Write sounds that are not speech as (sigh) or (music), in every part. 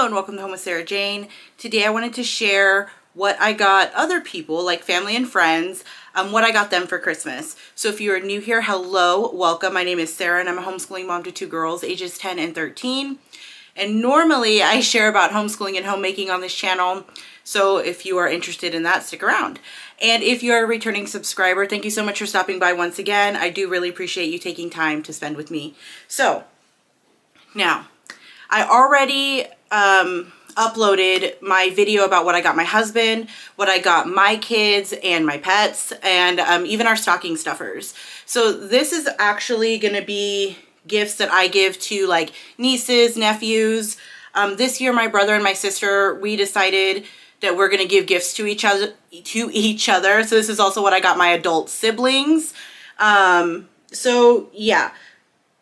Hello and welcome to Home with Sarah Jane. Today I wanted to share what I got other people, like family and friends, um, what I got them for Christmas. So if you are new here, hello, welcome. My name is Sarah and I'm a homeschooling mom to two girls, ages 10 and 13. And normally I share about homeschooling and homemaking on this channel. So if you are interested in that, stick around. And if you're a returning subscriber, thank you so much for stopping by once again. I do really appreciate you taking time to spend with me. So now, I already um, uploaded my video about what I got my husband, what I got my kids and my pets, and um, even our stocking stuffers. So this is actually going to be gifts that I give to like nieces, nephews. Um, this year, my brother and my sister, we decided that we're going to give gifts to each other to each other. So this is also what I got my adult siblings. Um, so yeah,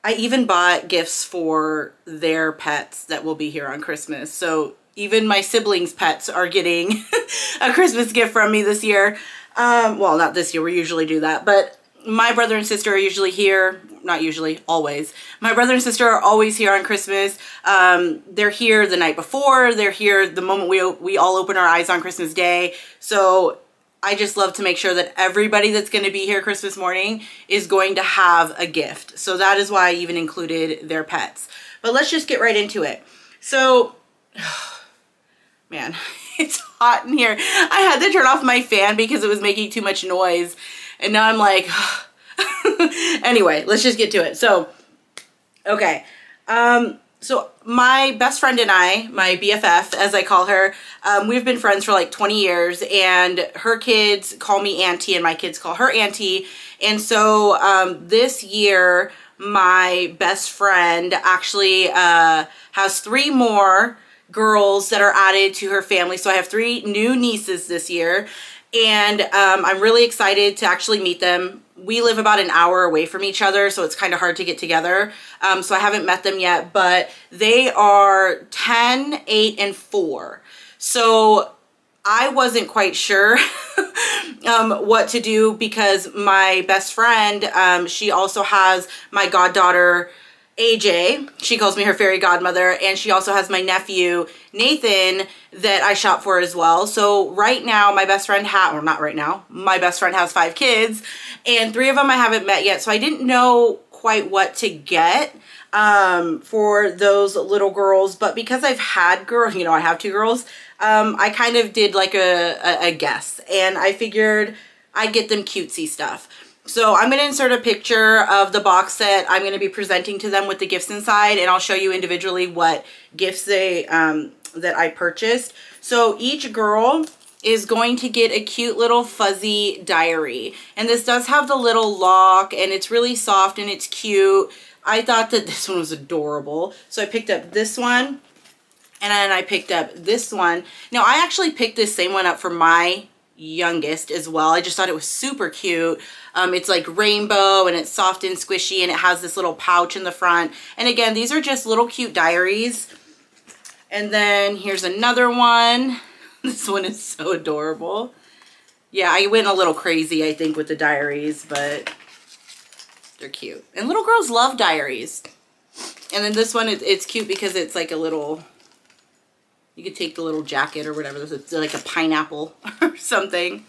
I even bought gifts for their pets that will be here on Christmas. So even my siblings' pets are getting (laughs) a Christmas gift from me this year. Um, well, not this year, we usually do that, but my brother and sister are usually here. Not usually, always. My brother and sister are always here on Christmas. Um, they're here the night before. They're here the moment we, we all open our eyes on Christmas Day. So I just love to make sure that everybody that's going to be here Christmas morning is going to have a gift. So that is why I even included their pets. But let's just get right into it. So, (sighs) man, (laughs) it's hot in here. I had to turn off my fan because it was making too much noise. And now I'm like, (sighs) (laughs) anyway, let's just get to it. So, okay. Um, so my best friend and I, my BFF as I call her, um, we've been friends for like 20 years and her kids call me auntie and my kids call her auntie. And so um, this year, my best friend actually uh, has three more girls that are added to her family. So I have three new nieces this year and um, I'm really excited to actually meet them. We live about an hour away from each other, so it's kind of hard to get together. Um, so I haven't met them yet, but they are 10, 8, and 4. So I wasn't quite sure (laughs) um, what to do because my best friend, um, she also has my goddaughter, AJ. She calls me her fairy godmother. And she also has my nephew, Nathan, that I shop for as well. So right now, my best friend has, or not right now, my best friend has five kids. And three of them I haven't met yet. So I didn't know quite what to get um, for those little girls. But because I've had girls, you know, I have two girls, um, I kind of did like a, a, a guess. And I figured I'd get them cutesy stuff. So I'm going to insert a picture of the box set I'm going to be presenting to them with the gifts inside and I'll show you individually what gifts they um, that I purchased. So each girl is going to get a cute little fuzzy diary. And this does have the little lock and it's really soft and it's cute. I thought that this one was adorable. So I picked up this one and then I picked up this one. Now I actually picked this same one up for my youngest as well. I just thought it was super cute. Um, it's like rainbow and it's soft and squishy and it has this little pouch in the front. And again, these are just little cute diaries. And then here's another one. (laughs) This one is so adorable. Yeah, I went a little crazy, I think, with the diaries, but they're cute. And little girls love diaries. And then this one, it's cute because it's like a little you could take the little jacket or whatever. It's like a pineapple (laughs) or something.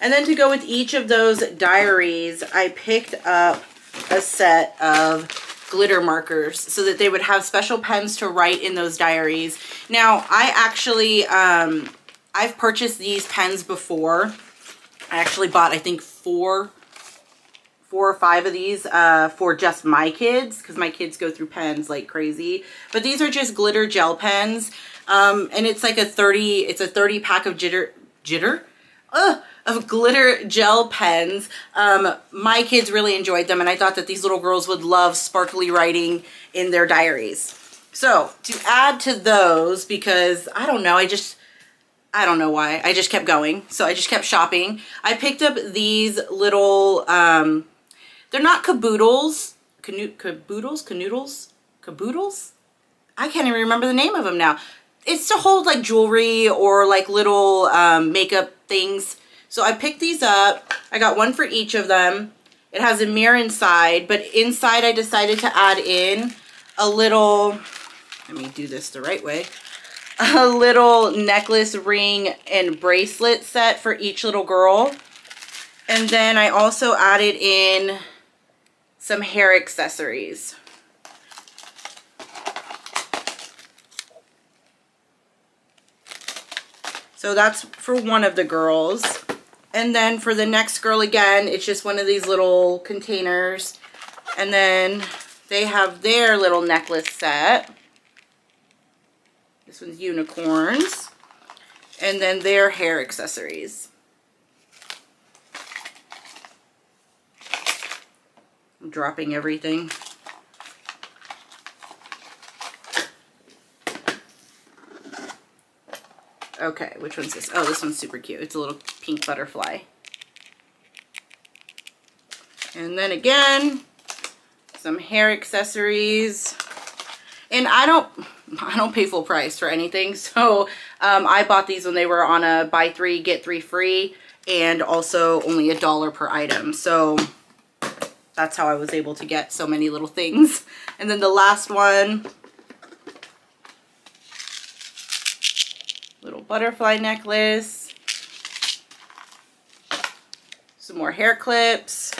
And then to go with each of those diaries, I picked up a set of glitter markers so that they would have special pens to write in those diaries. Now, I actually, um, I've purchased these pens before. I actually bought, I think, four, four or five of these uh, for just my kids because my kids go through pens like crazy. But these are just glitter gel pens. Um, and it's like a 30, it's a 30 pack of jitter, jitter? Ugh, of glitter gel pens. Um, my kids really enjoyed them and I thought that these little girls would love sparkly writing in their diaries. So to add to those, because I don't know, I just, I don't know why. I just kept going. So I just kept shopping. I picked up these little, um, they're not caboodles, canoe, caboodles, canoodles, caboodles? I can't even remember the name of them now it's to hold like jewelry or like little um, makeup things. So I picked these up. I got one for each of them. It has a mirror inside, but inside I decided to add in a little, let me do this the right way, (laughs) a little necklace, ring, and bracelet set for each little girl. And then I also added in some hair accessories. So that's for one of the girls. And then for the next girl again, it's just one of these little containers. And then they have their little necklace set. This one's unicorns. And then their hair accessories. I'm dropping everything. Okay, which one's this? Oh, this one's super cute. It's a little pink butterfly. And then again, some hair accessories. And I don't, I don't pay full price for anything. (laughs) So um, I bought these when they were on a buy three, get three free. And also only a dollar per item. So that's how I was able to get so many little things. And then the last one butterfly necklace, some more hair clips,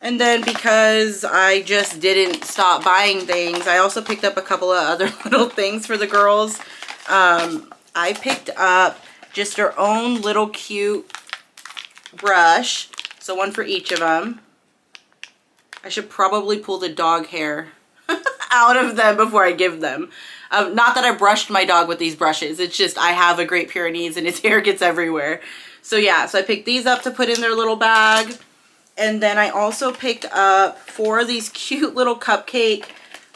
and then because I just didn't stop buying things, I also picked up a couple of other (laughs) little things for the girls. Um, I picked up just their own little cute brush. So one for each of them. I should probably pull the dog hair (laughs) out of them before I give them. Um, not that I brushed my dog with these brushes. It's just I have a Great Pyrenees and his (laughs) hair gets everywhere. So yeah, so I picked these up to put in their little bag. And then I also picked up four of these (laughs) cute little cupcake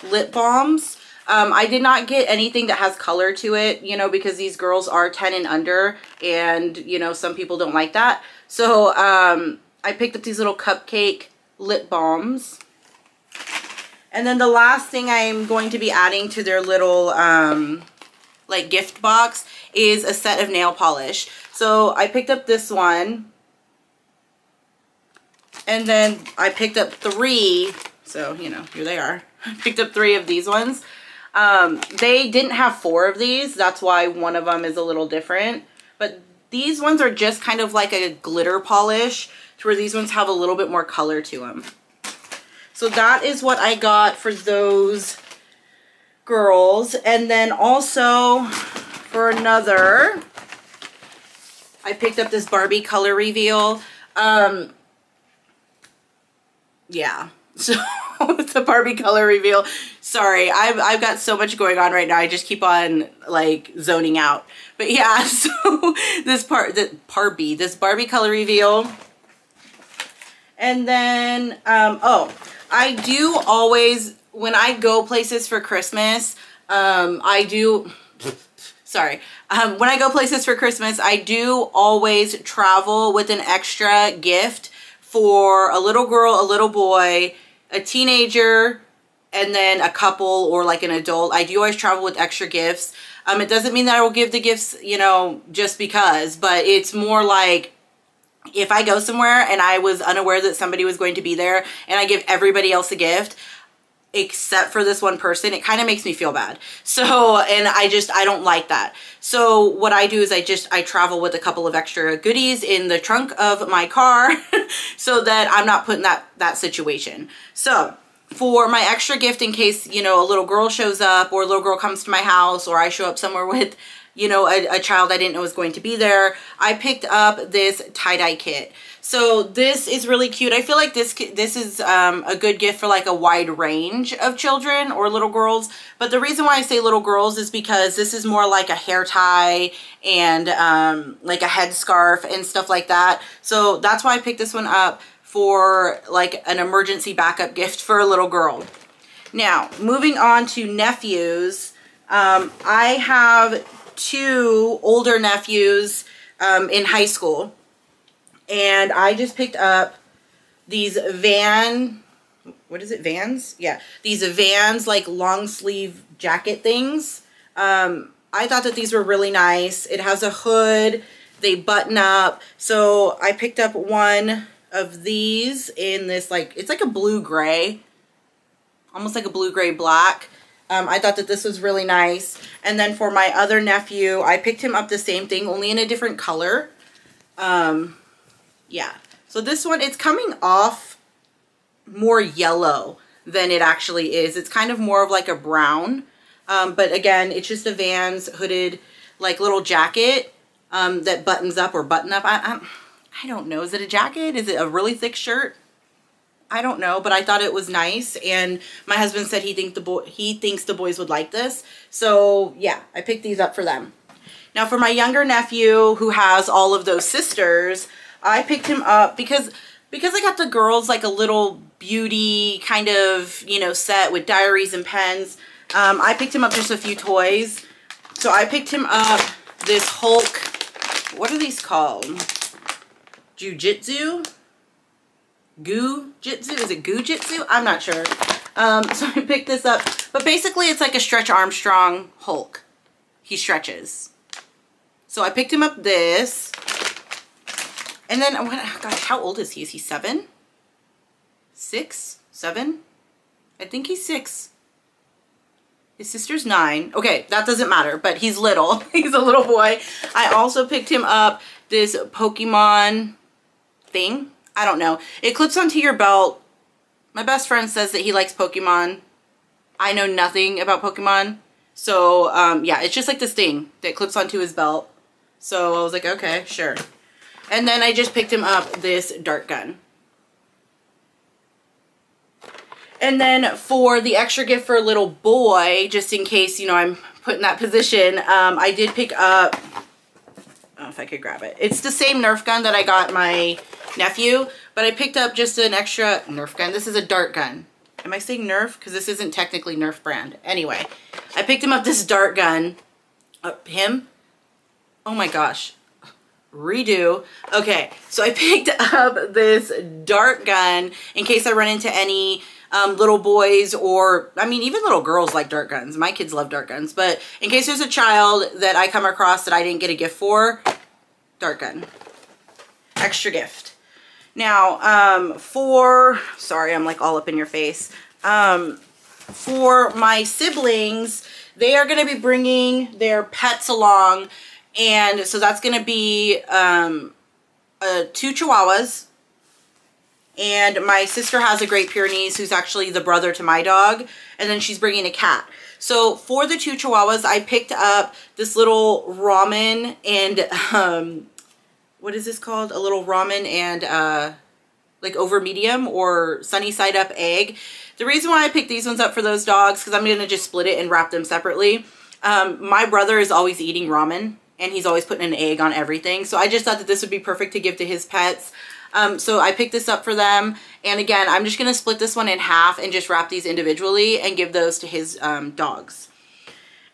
lip balms. Um, I did not get anything that has color to it, you know, because these girls are 10 and under and, you know, some people don't like that. So um, I picked up these little cupcake lip balms. And then the last thing I'm going to be adding to their little um, like gift box is a set of nail polish. So I picked up this one. And then I picked up three. So, you know, here they are. (laughs) I picked up three of these ones. Um, they didn't have four of these. That's why one of them is a little different. But these ones are just kind of like a glitter polish to where these ones have a little bit more color to them. So that is what I got for those girls. And then also for another, I picked up this Barbie color reveal. Um, yeah, (laughs) so it's a Barbie color reveal. Sorry, I've, I've got so much going on right now. I just keep on like zoning out. But yeah, (laughs) so this part, the Barbie, this Barbie color reveal. And then, um, oh, I do always, when I go places for Christmas, um, I do, sorry, um, when I go places for Christmas, I do always travel with an extra gift for a little girl, a little boy, a teenager, and then a couple or like an adult. I do always travel with extra gifts. Um, it doesn't mean that I will give the gifts, you know, just because, but it's more like if I go somewhere and I was unaware that somebody was going to be there and I give everybody else a gift, except for this one person, it kind of makes me feel bad. So, and I just, I don't like that. So what I do is I just, I travel with a couple of extra goodies in the trunk of my car (laughs) so that I'm not put in that, that situation. So for my extra gift in case, you know, a little girl shows up or a little girl comes to my house or I show up somewhere (laughs) with you know, a, a child I didn't know was going to be there. I picked up this tie-dye kit. So this is really cute. I feel like this this is um, a good gift for like a wide range of children or little girls. But the reason why I say little girls is because this is more like a hair tie and um, like a headscarf and stuff like that. So that's why I picked this one up for like an emergency backup gift for a little girl. Now, moving on to nephews. Um, I have two older nephews um, in high school. And I just picked up these Van, what is it, Vans? Yeah, these Vans like long sleeve jacket things. Um, I thought that these were really nice. It has a hood, they button up. So I picked up one of these in this like, it's like a blue gray, almost like a blue gray black. Um, I thought that this was really nice. And then for my other nephew, I picked him up the same thing, only in a different color. Um, yeah. So this one, it's coming off more yellow than it actually is. It's kind of more of like a brown. Um, but again, it's just a Vans hooded like little jacket um, that buttons up or button up. I, I, I don't know. Is it a jacket? Is it a really thick shirt? I don't know, but I thought it was nice. And my husband said he think the boy he thinks the boys would like this. So yeah, I picked these up for them. Now for my younger nephew who has all of those sisters, I picked him up because because I got the girls like a little beauty kind of, you know, set with diaries and pens. Um, I picked him up just a few toys. So I picked him up this Hulk, what are these called? Jiu-Jitsu? Goo Jit Zu? Is it Goo Jit Zu? I'm not sure. Um, (laughs) so I picked this up. But basically it's like a Stretch Armstrong Hulk. He stretches. So I picked him up this. And then, what, gosh, how old is he? Is he seven? Six? Seven? I think he's six. His sister's nine. Okay, that doesn't matter, but he's little. (laughs) he's a little boy. I also picked him up this Pokemon thing. I don't know. It clips onto your belt. My best friend says that he likes Pokemon. I know nothing about Pokemon. So, um, yeah, it's just like this thing that clips onto his belt. So I was like, okay, sure. And then I just picked him up this dart gun. And then for the extra gift for a little boy, just in case, you know, I'm put in that position, um, I did pick up, I if I could grab it. It's the same Nerf gun that I got my nephew, but I picked up just an extra Nerf gun. This is a dart gun. Am I saying Nerf? Because this isn't technically Nerf brand. Anyway, I picked him up this dart gun. Uh, him? Oh my gosh. Redo. Okay, so I (laughs) picked up this dart gun in case I run into any um, little boys or, I mean, even little girls like dart guns. My kids love dart guns. But in case there's a child that I come across that I didn't get a gift for, dart gun. Extra gift. Now, um, for, sorry, I'm like all up in your face. Um, for my siblings, they are going to be bringing their pets along. And so that's going to be um, uh, two Chihuahuas and my sister has a Great Pyrenees who's actually the brother to my dog. And then she's bringing a cat. So for the two Chihuahuas, I picked up this little ramen and, um, what is this called? A little ramen and, uh, like over medium or sunny side up egg. The reason why I picked these ones up for those dogs, because I'm going to just split it and wrap them separately. Um, my brother is always eating ramen and he's always putting an egg on everything. So I just thought that this would be perfect to give to his pets. Um, so I picked this up for them. And again, I'm just going to split this one in half and just wrap these individually and give those to his um, dogs.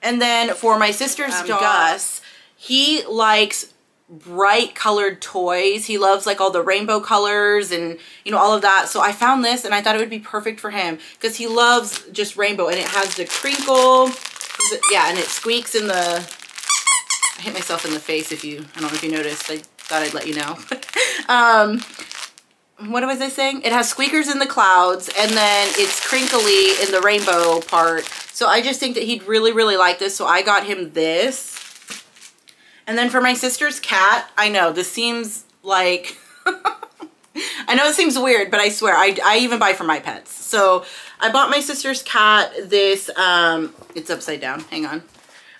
And then for my sister's um, dog, Gus, he likes bright colored toys. He loves like all the rainbow colors and you know all of that. So I found this and I thought it would be perfect for him because he loves just rainbow and it has the crinkle. Yeah, and it squeaks in the I hit myself in the face if you I don't know if you noticed. I thought I'd let you know. (laughs) um, what was I saying? It has squeakers in the clouds and then it's crinkly in the rainbow part. So I just think that he'd really, really like this. So I got him this. And then for my sister's cat, I know this seems like, (laughs) I know it seems weird, but I swear, I, I even buy for my pets. So I bought my sister's cat this, um, it's upside down, hang on.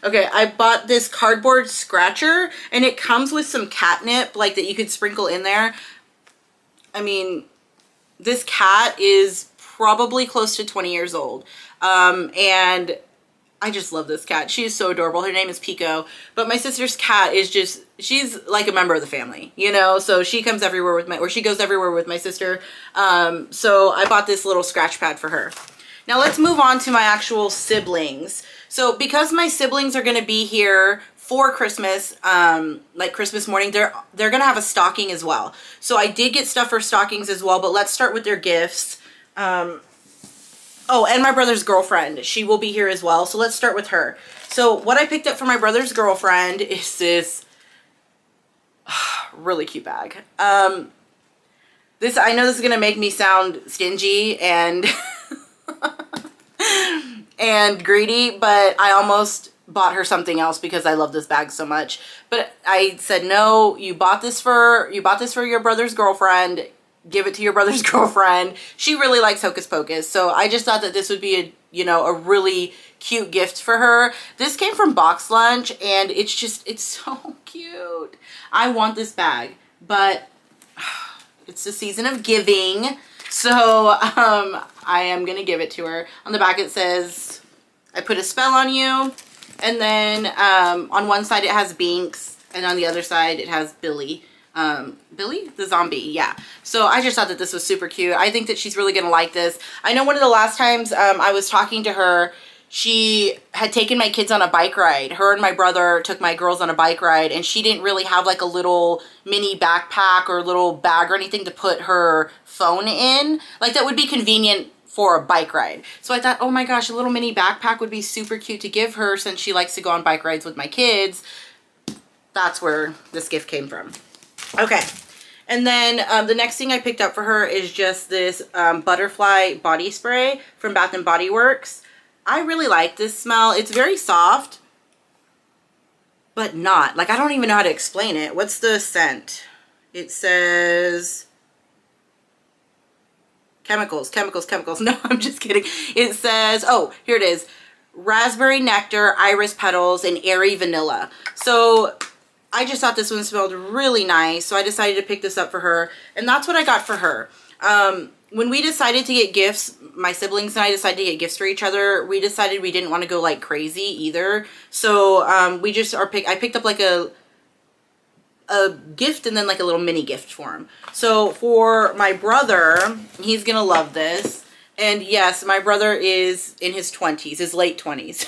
Okay, I bought this cardboard scratcher and it comes with some catnip like that you could sprinkle in there. I mean, this cat is probably close to 20 years old. Um, and I just love this cat. She is so adorable. Her name is Pico. But my sister's cat is just, she's like a member of the family, you know? So she comes everywhere with my, or she goes everywhere with my sister. Um, so I bought this little scratch pad for her. Now let's move on to my actual siblings. So because my siblings are going to be here for Christmas, um, like Christmas morning, they're, they're going to have a stocking as well. So I did get stuff for stockings as well, but let's start with their gifts. Um, oh, and my brother's girlfriend. She will be here as well. So let's start with her. So what I picked up for my brother's girlfriend is this (sighs) really cute bag. Um, this, I know this is going to make me sound stingy and (laughs) and greedy, but I almost bought her something else because I love this bag so much. But I said, no, you bought this for, you bought this for your brother's girlfriend. Give it to your brother's (laughs) girlfriend. She really likes Hocus Pocus. So I just thought that this would be a, you know, a really cute gift for her. This came from BoxLunch and it's just, it's (laughs) so cute. I want this bag, but (sighs) it's the season of giving. So (laughs) um, I am going to give it to her. On the back it says, I put a spell on you. And then um, on one side it has Binx and on the other side it has Billy. Um, Billy? The zombie, yeah. So I just thought that this was super cute. I think that she's really going to like this. I know one of the last times um, I was talking to her, she had taken my kids on a bike ride. Her and my brother took my girls on a bike ride and she didn't really have like a little mini backpack or little bag or anything to put her phone in. Like that would be convenient for a bike ride. So I thought, oh my gosh, a little mini backpack would be super cute to give her since she likes to go on bike rides with my kids. That's where this gift came from. Okay. And then um, the next thing I picked up for her is just this um, butterfly body spray from Bath & Body Works. I really like this smell. It's very soft, but not. Like, I don't even know how to explain it. What's the scent? It says chemicals, chemicals, chemicals. (laughs) No, I'm just kidding. It says, oh, here it is. Raspberry nectar, iris petals, and airy vanilla. So I just thought this one smelled really nice. So I decided to pick this up for her. And that's what I got for her. Um, when we decided to get gifts, my siblings and I decided to get gifts for each other. We decided we didn't want to go like crazy either. So um, we just are pick. I picked up like a a gift and then like a little mini gift for him. So for my brother, he's gonna love this. And yes, my brother is in his 20s, his late 20s.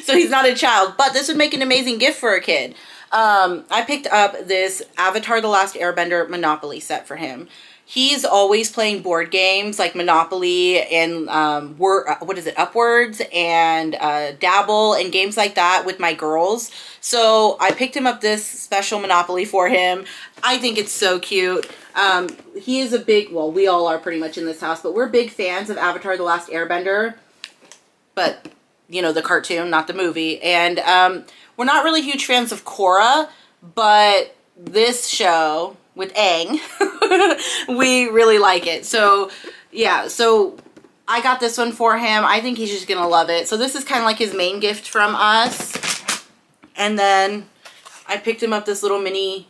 (laughs) so he's not a child, but this would make an amazing gift for a kid. Um, I picked up this Avatar The Last Airbender Monopoly set for him he's always playing board games like Monopoly and um, uh, what is it, Upwords and uh, Dabble and games like that with my girls. So I picked him up this special Monopoly for him. I think it's so cute. Um, he is a big, well, we all are pretty much in this house, but we're big fans of Avatar The Last Airbender. But, you know, the cartoon, not the movie. And um, we're not really huge fans of Korra, but this show with Aang, (laughs) we really like it. So yeah, so I got this one for him. I think he's just going to love it. So this is kind of like his main gift from us. And then I picked him up this little mini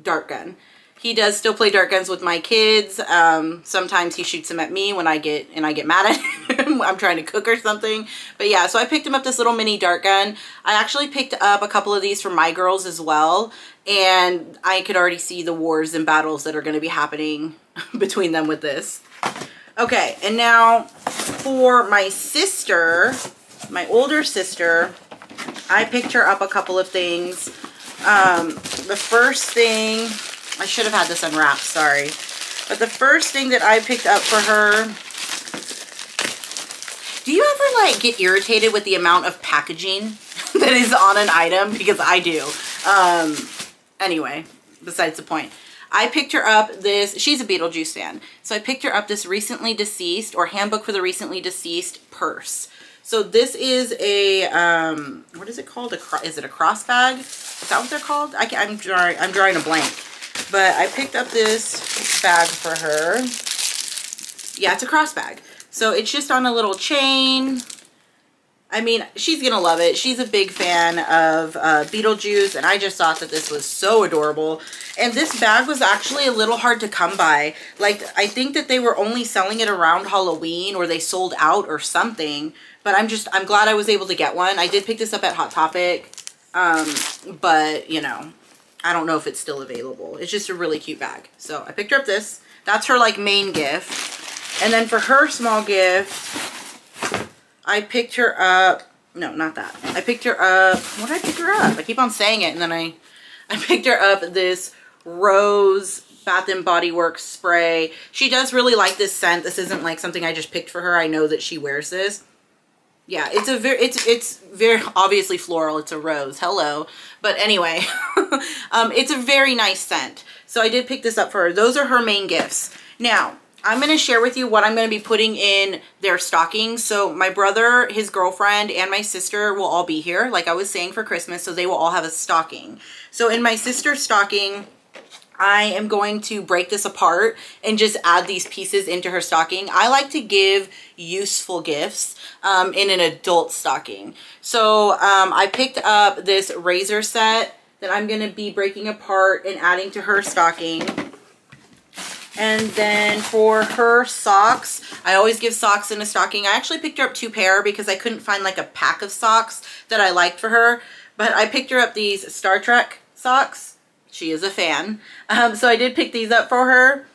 dart gun. He does still play dart guns with my kids. Um, sometimes he shoots them at me when I get and I get mad at him. (laughs) I'm trying to cook or something. But yeah, so I picked him up this little mini dart gun. I actually picked up a couple of these for my girls as well. And I could already see the wars and battles that are going to be happening (laughs) between them with this. Okay, and now for my sister, my older sister, I picked her up a couple of things. Um, the first thing I should have had this unwrapped, sorry. But the first thing that I picked up for her, do you ever like get irritated with the amount of packaging (laughs) that is on an item? Because I do. Um, anyway, besides the point. I picked her up this, she's a Beetlejuice fan, so I picked her up this recently deceased or handbook for the recently deceased purse. So this is a, um, what is it called? A is it a cross bag? Is that what they're called? I am drawing, I'm drawing a blank. But I picked up this bag for her. Yeah, it's a cross bag. So it's just on a little chain. I mean, she's going to love it. She's a big fan of uh, Beetlejuice, and I just thought that this was so adorable. And this bag was actually a little hard to come by. Like, I think that they were only selling it around Halloween, or they sold out or something. But I'm just, I'm glad I was able to get one. I did pick this up at Hot Topic, um, but, you know, I don't know if it's still available. It's just a really cute bag. So I picked her up this. That's her like main gift. And then for her small gift, I picked her up. No, not that. I picked her up. What did I pick her up? I keep on saying it and then I, I picked her up this Rose Bath and Body Works spray. She does really like this scent. This isn't like something I just picked for her. I know that she wears this yeah, it's a very, it's, it's very obviously floral. It's a rose. Hello. But anyway, (laughs) um, it's a very nice scent. So I did pick this up for her. Those are her main gifts. Now, I'm going to share with you what I'm going to be putting in their stockings. So my brother, his girlfriend, and my sister will all be here, like I was saying, for Christmas. So they will all have a stocking. So in my sister's stocking, I am going to break this apart and just add these pieces into her stocking. I like to give useful gifts um, in an adult stocking. So um, I picked up this razor set that I'm going to be breaking apart and adding to her stocking. And then for her socks, I always give socks in a stocking. I actually picked her up two pair because I couldn't find like a pack of socks that I liked for her. But I picked her up these Star Trek socks. She is a fan. Um, so I did pick these up for her.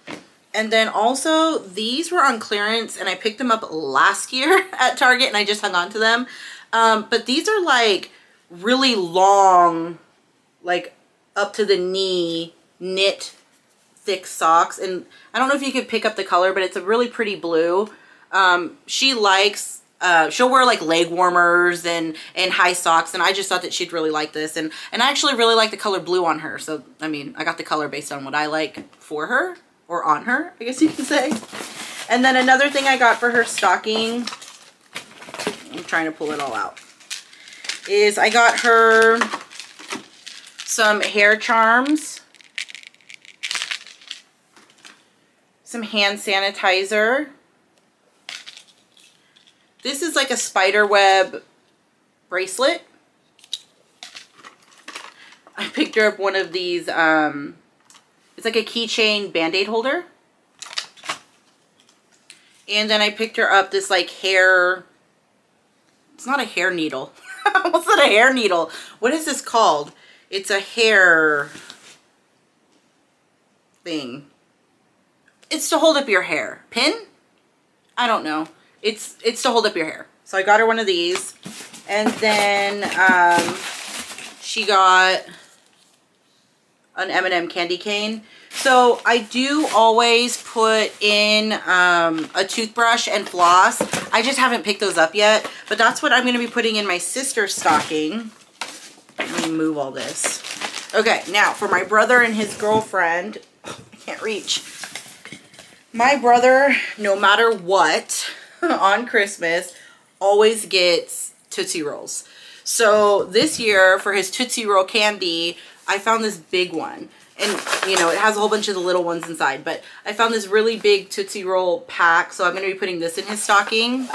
And then also these were on clearance and I picked them up last year (laughs) at Target and I just hung on to them. Um, but these are like really long, like up to the knee knit thick socks. And I don't know if you could pick up the color, but it's a really pretty blue. Um, she likes, uh, she'll wear like leg warmers and, and high socks. And I just thought that she'd really like this. And, and I actually really like the color blue on her. So, I mean, I got the color based on what I like for her or on her, I guess you can say. And then another thing I got for her stocking, I'm trying to pull it all out, is I got her some hair charms some hand sanitizer. This is like a spider web bracelet. I picked her up one of these, um, it's like a keychain band-aid holder. And then I picked her up this like hair, it's not a hair needle. (laughs) What's not a hair needle? What is this called? It's a hair thing. It's to hold up your hair. Pin? I don't know. It's it's to hold up your hair. So I got her one of these. And then um, she got an M&M candy cane. So I do always put in um, a toothbrush and floss. I just haven't picked those up yet. But that's what I'm going to be putting in my sister's stocking. Let me move all this. Okay, now for my brother and his girlfriend. (coughs) I can't reach my brother, no matter what, (laughs) on Christmas, always gets Tootsie Rolls. So this year, for his Tootsie Roll candy, I found this big one. And, you know, it has a whole bunch of the little ones inside. But I found this really big Tootsie Roll pack. So I'm going to be putting this in his stocking.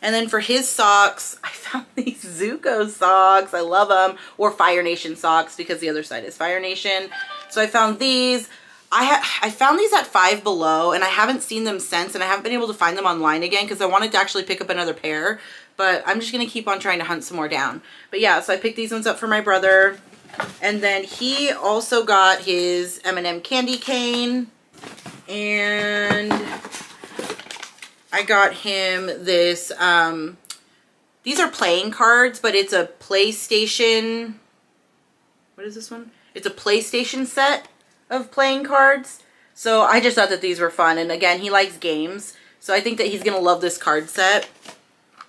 And then for his socks, (laughs) I found these Zuko socks. I love them. Or Fire Nation socks because the other side is Fire Nation. So I found these. I, I found these at Five Below and I haven't seen them since and I haven't been able to find them online again because I wanted to actually pick up another pair. But I'm just going to keep on trying to hunt some more down. But yeah, so I picked these ones up for my brother. And then he also got his M&M candy cane. And I got him this, um, these are playing cards, but it's a PlayStation, what is this one? It's a PlayStation set of playing cards. So I just thought that these were fun. And again, he likes games. So I think that he's going to love this card set.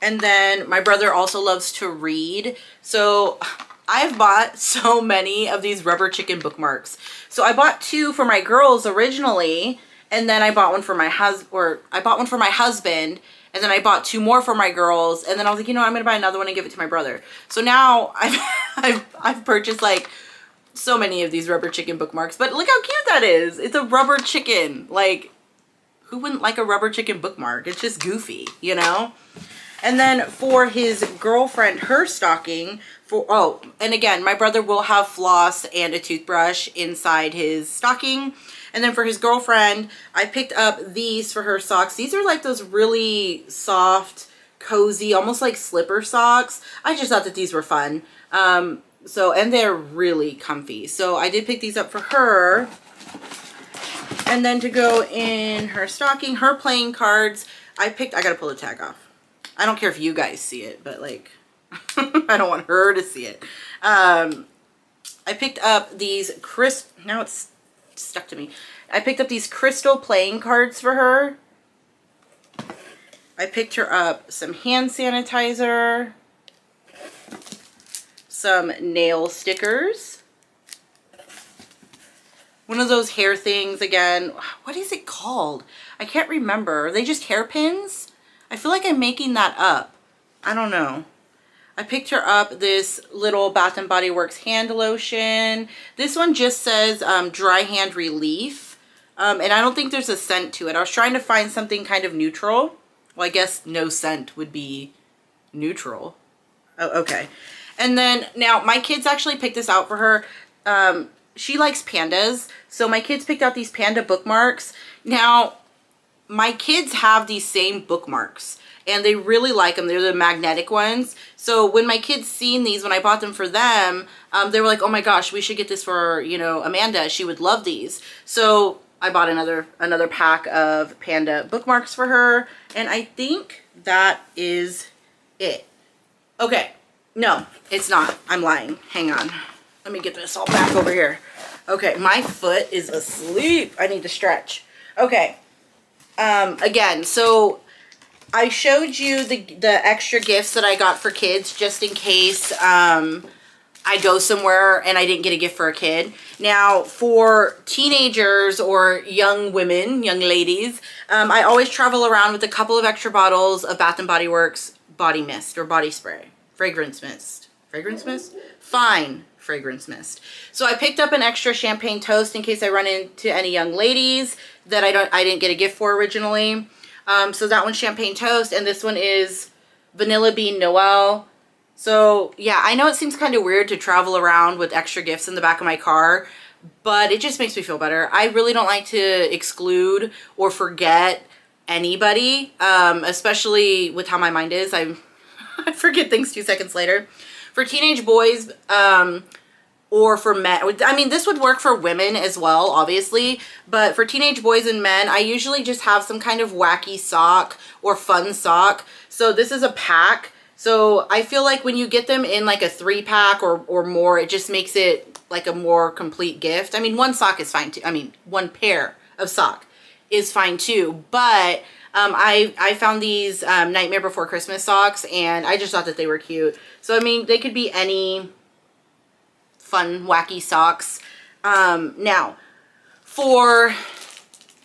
And then my brother also loves to read. So I've bought (laughs) so many of these rubber chicken bookmarks. So I bought two for my girls originally. And then I bought one for my husband, or I bought one for my husband. And then I bought two more for my girls. And then I was like, you know, I'm to buy another one and give it to my brother. So now (laughs) I've, I've, I've purchased like so many of these rubber chicken bookmarks, but look how cute that is. It's a rubber chicken. Like, who wouldn't like a rubber chicken bookmark? It's just goofy, you know? And then for his girlfriend, her stocking, for, oh, and again, my brother will have floss and a toothbrush inside his stocking. And then for his girlfriend, I picked up these for her socks. These are like those really soft, cozy, almost like slipper socks. I just thought that these were fun. Um, so, and they're really comfy. So I did pick these up for her. And then to go in her stocking, her playing cards, I picked, I gotta pull the tag off. I don't care if you guys see it, but like, (laughs) I don't want her to see it. Um, I picked up these crisp, now it's stuck to me. I picked up these crystal playing cards for her. I picked her up some hand sanitizer some nail stickers. one of those hair things again. What is it called? I can't remember. Are they just hairpins? I feel like I'm making that up. I don't know. I picked her up this little Bath & Body Works hand lotion. This one just says um, dry hand relief. Um, and I don't think there's a scent to it. I was trying to find something kind of neutral. Well, I guess no scent would be neutral. Oh, okay. And then now my kids actually picked this out for her. Um, she likes pandas. So my kids picked out these panda bookmarks. Now, my kids have these same bookmarks and they really like them. They're the magnetic ones. So when my kids seen these, when I bought them for them, um, they were like, oh my gosh, we should get this for, you know, Amanda. She would love these. So I bought another, another pack of Panda bookmarks for her. And I think that is it. Okay. No, it's not. I'm lying. Hang on. Let me get this all back over here. Okay, my foot is asleep. I need to stretch. Okay. Um, again, so I showed you the, the extra gifts that I got for kids just in case um, I go somewhere and I didn't get a gift for a kid. Now, for teenagers or young women, young ladies, um, I always travel around with a couple of extra bottles of Bath & Body Works body mist or body spray. Fragrance mist. Fragrance mist? Fine fragrance mist. So I picked up an extra champagne toast in case I run into any young ladies that I don't I didn't get a gift for originally. Um, so that one's Champagne Toast, and this one is Vanilla Bean Noel. So yeah, I know it seems kind of weird to travel around with extra gifts in the back of my car, but it just makes me feel better. I really don't like to exclude or forget anybody, um, especially with how my mind is. I, (laughs) I forget things two seconds later. For teenage boys, um, or for men. I mean, this would work for women as well, obviously, but for teenage boys and men, I usually just have some kind of wacky sock or fun sock. So this is a pack. So I feel like when you get them in like a three pack or, or more, it just makes it like a more complete gift. I mean, one sock is fine too. I mean, one pair of sock is fine too, but um, I, I found these um, Nightmare Before Christmas socks and I just thought that they were cute. So, I mean, they could be any fun, wacky socks. Um, now, for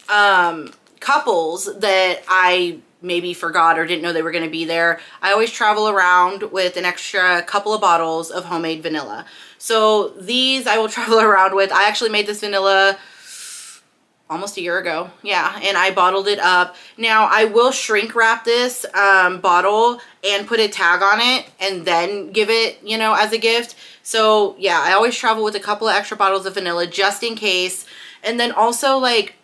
um, couples that I maybe forgot or didn't know they were going to be there, I always travel around with an extra couple of bottles of homemade vanilla. So these I will (laughs) travel around with. I actually made this vanilla almost a year ago. Yeah, and I bottled it up. Now, I will shrink wrap this um, bottle and put a tag on it and then give it, you know, as a gift. So, yeah, I always travel with a couple of extra bottles of vanilla just in case. And then also, like,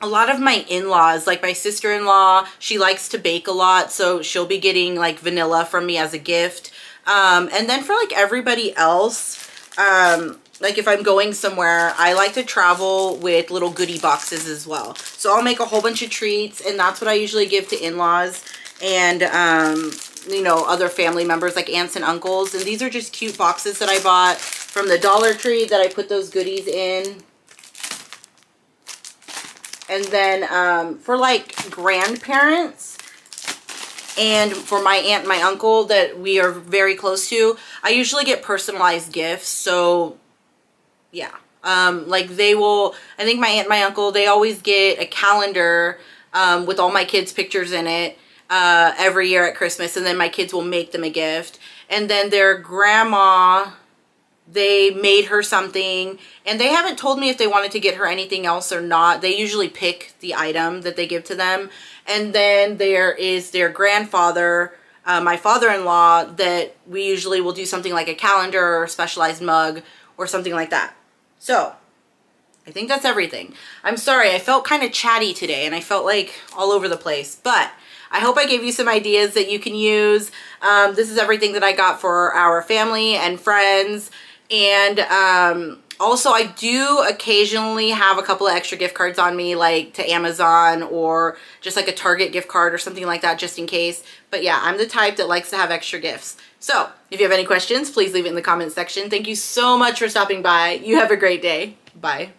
a lot of my in-laws, like my sister-in-law, she likes to bake a lot, so she'll be getting, like, vanilla from me as a gift. Um, and then for, like, everybody else, um, like if I'm going somewhere, I like to travel with little goodie boxes as well. So I'll make a whole bunch of treats and that's what I usually give to in-laws and, um, you know, other family members like aunts and uncles. And these are just cute boxes that I bought from the Dollar Tree that I put those goodies in. And then um, for like grandparents, and for my aunt and my uncle that we are very close to, I usually get personalized gifts. So yeah. Um, like they will, I think my aunt my uncle, they always get a calendar um, with all my kids' pictures in it uh, every year at Christmas. And then my kids will make them a gift. And then their grandma, they made her something. And they haven't told me if they wanted to get her anything else or not. They usually pick the item that they give to them. And then there is their grandfather, uh, my father-in-law, that we usually will do something like a calendar or a specialized mug or something like that. So, I think that's everything. I'm sorry, I felt kind of chatty today and I felt like all over the place, but I hope I gave you some ideas that you can use. Um, this is everything that I got for our family and friends. And um, also, I do occasionally have a couple of extra gift cards on me, like to Amazon or just like a Target gift card or something like that, just in case. But yeah, I'm the type that likes to have extra gifts. So if you have any questions, please leave it in the comments section. Thank you so much for stopping by. You have a great day. Bye.